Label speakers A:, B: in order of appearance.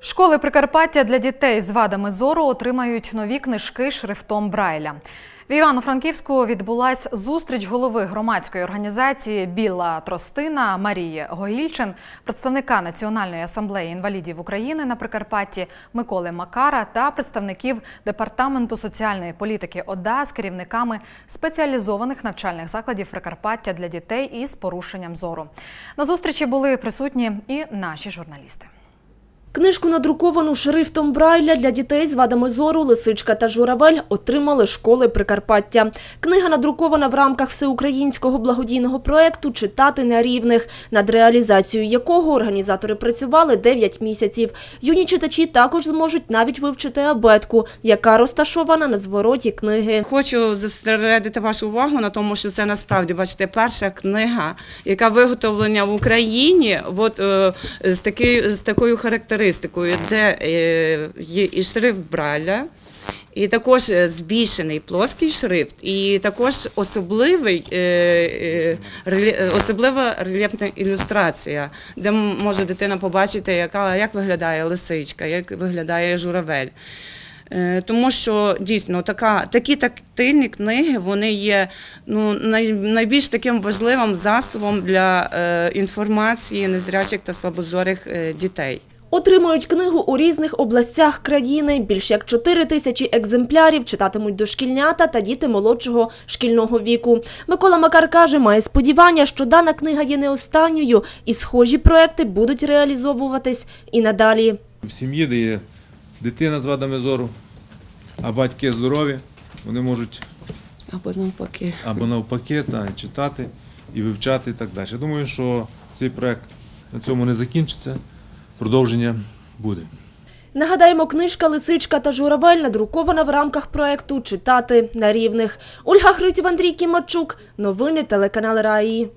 A: Школи Прикарпаття для дітей з вадами зору отримають нові книжки шрифтом Брайля. В Івано-Франківську відбулась зустріч голови громадської організації Біла Тростина Марії Гогільчин, представника Національної асамблеї інвалідів України на Прикарпатті Миколи Макара та представників департаменту соціальної політики ОДА з керівниками спеціалізованих навчальних закладів Прикарпаття для дітей із порушенням зору. На зустрічі були присутні і наші журналісти.
B: Книжку, надруковану шрифтом Брайля для дітей з вадами зору «Лисичка та журавель» отримали школи Прикарпаття. Книга надрукована в рамках всеукраїнського благодійного проекту «Читати на рівних», над реалізацією якого організатори працювали 9 місяців. Юні читачі також зможуть навіть вивчити абетку, яка розташована на звороті книги.
C: Хочу зосередити вашу увагу на тому, що це насправді бачите перша книга, яка виготовлена в Україні, от е, з такою з такою характеристикою, де е, є і шрифт Брайля. І також е, збільшений плоский шрифт, і також особливий, е, особлива рельєфна ілюстрація, де може дитина побачити, яка, як виглядає лисичка, як виглядає журавель. Тому що дійсно така, такі тактильні книги вони є ну, най, найбільш таким важливим засобом для інформації незрячих та слабозорих дітей.
B: Отримують книгу у різних областях країни. Більш як 4 тисячі екземплярів читатимуть дошкільнята та діти молодшого шкільного віку. Микола Макар каже, має сподівання, що дана книга є не останньою, і схожі проекти будуть реалізовуватись і надалі.
D: В сім'ї, де є дитина з вадами зору, а батьки здорові, вони можуть
C: Або навпаки.
D: або навпаки та, читати і вивчати і так далі. Я думаю, що цей проект на цьому не закінчиться, продовження буде.
B: Нагадаємо, книжка «Лисичка та журавель» надрукована в рамках проекту «Читати на рівних». Ольга Гриців, Андрій Кімачук. Новини телеканал Раї.